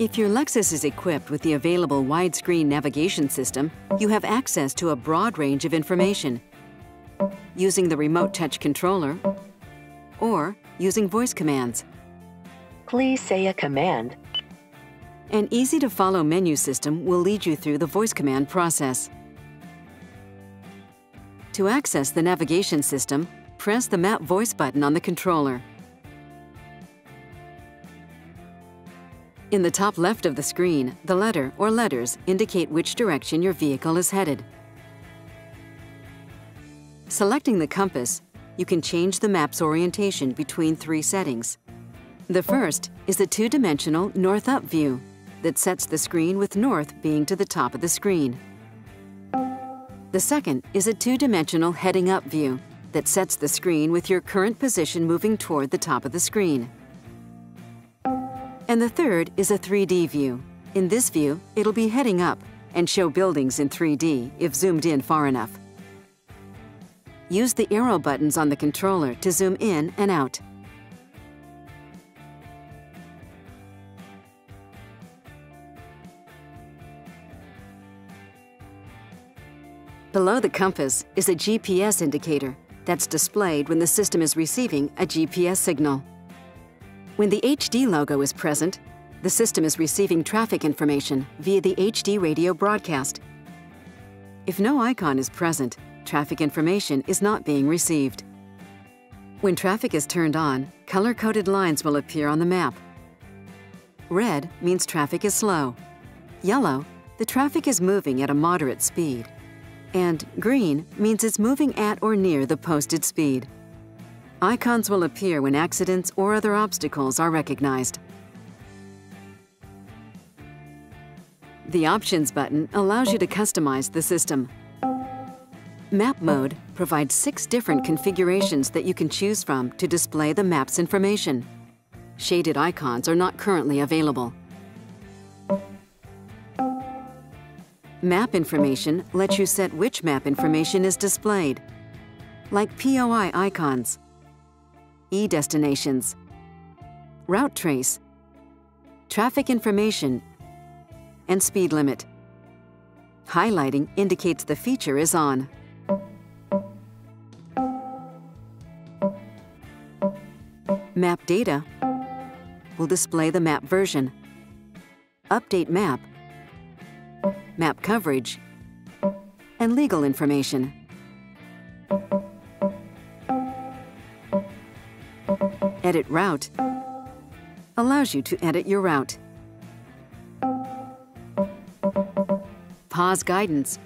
If your Lexus is equipped with the available widescreen navigation system, you have access to a broad range of information using the remote touch controller or using voice commands. Please say a command. An easy-to-follow menu system will lead you through the voice command process. To access the navigation system, press the Map Voice button on the controller. In the top left of the screen, the letter or letters indicate which direction your vehicle is headed. Selecting the compass, you can change the map's orientation between three settings. The first is the two-dimensional north-up view that sets the screen with north being to the top of the screen. The second is a two-dimensional heading-up view that sets the screen with your current position moving toward the top of the screen. And the third is a 3D view. In this view, it'll be heading up and show buildings in 3D if zoomed in far enough. Use the arrow buttons on the controller to zoom in and out. Below the compass is a GPS indicator that's displayed when the system is receiving a GPS signal. When the HD logo is present, the system is receiving traffic information via the HD radio broadcast. If no icon is present, traffic information is not being received. When traffic is turned on, color-coded lines will appear on the map. Red means traffic is slow. Yellow, the traffic is moving at a moderate speed. And green means it's moving at or near the posted speed. Icons will appear when accidents or other obstacles are recognized. The Options button allows you to customize the system. Map Mode provides six different configurations that you can choose from to display the map's information. Shaded icons are not currently available. Map information lets you set which map information is displayed, like POI icons e-destinations, route trace, traffic information, and speed limit. Highlighting indicates the feature is on. Map data will display the map version, update map, map coverage, and legal information. Edit Route allows you to edit your route. Pause Guidance